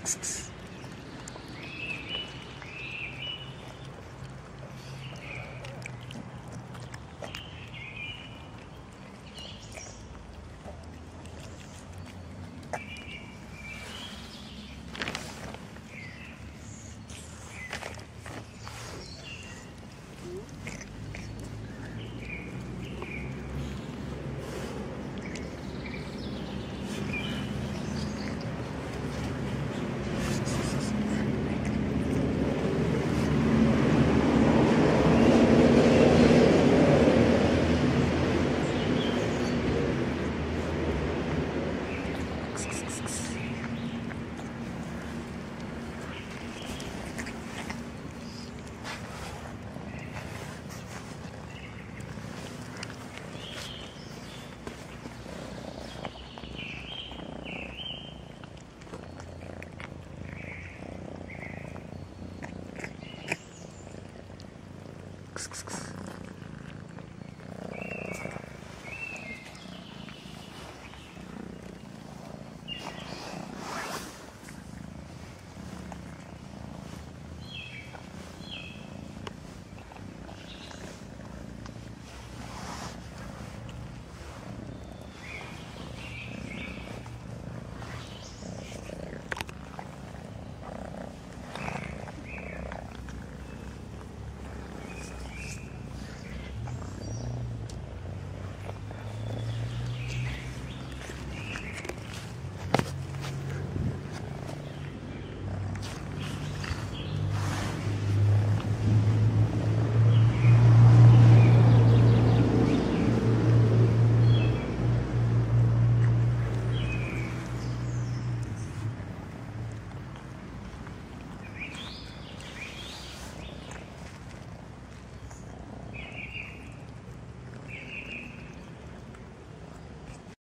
クスクスクス。クスクスクス。